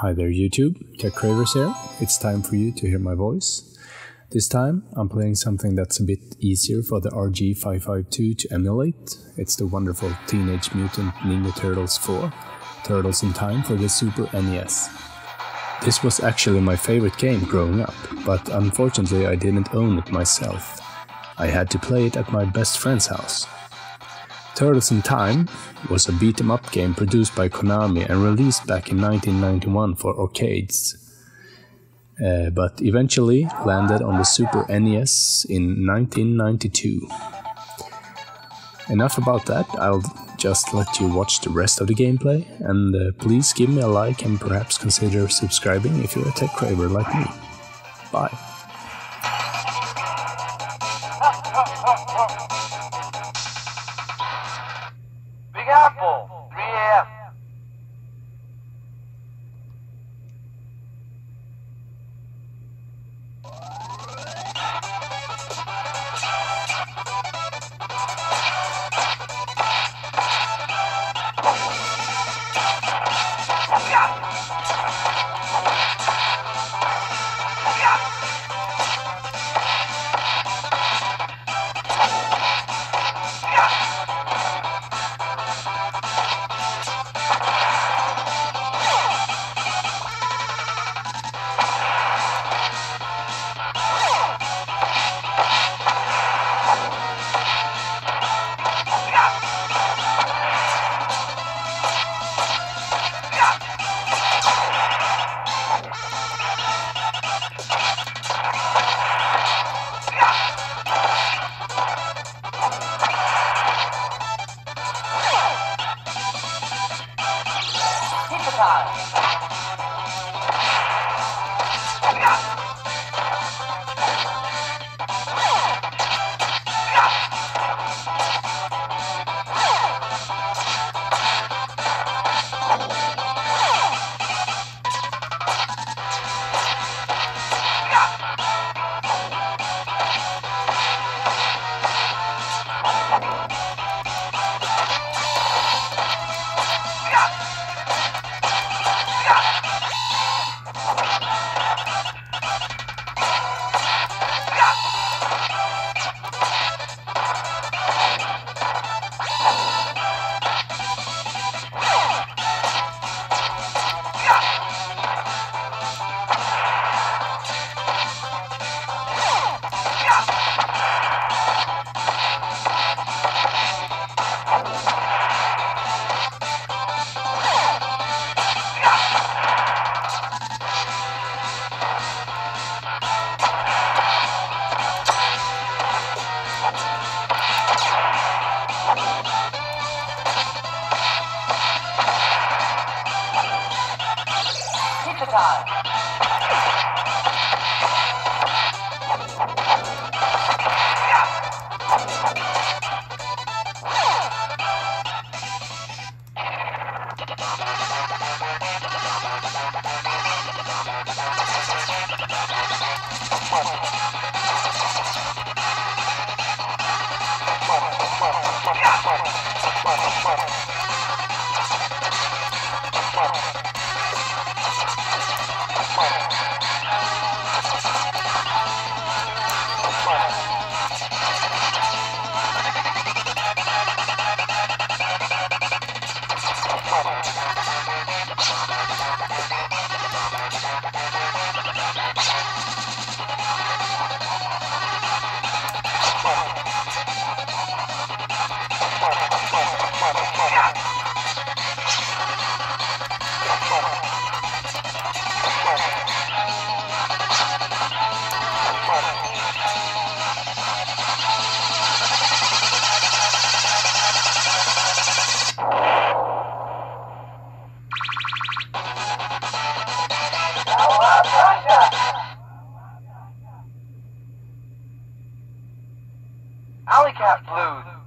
Hi there YouTube, Tech Cravers here. It's time for you to hear my voice. This time I'm playing something that's a bit easier for the RG552 to emulate. It's the wonderful Teenage Mutant Ninja Turtles 4, Turtles in Time for the Super NES. This was actually my favorite game growing up, but unfortunately I didn't own it myself. I had to play it at my best friend's house. Turtles in Time was a beat 'em up game produced by Konami and released back in 1991 for arcades. Uh, but eventually landed on the Super NES in 1992. Enough about that, I'll just let you watch the rest of the gameplay, and uh, please give me a like and perhaps consider subscribing if you're a tech craver like me. Bye. Time. Alley Cat Blues.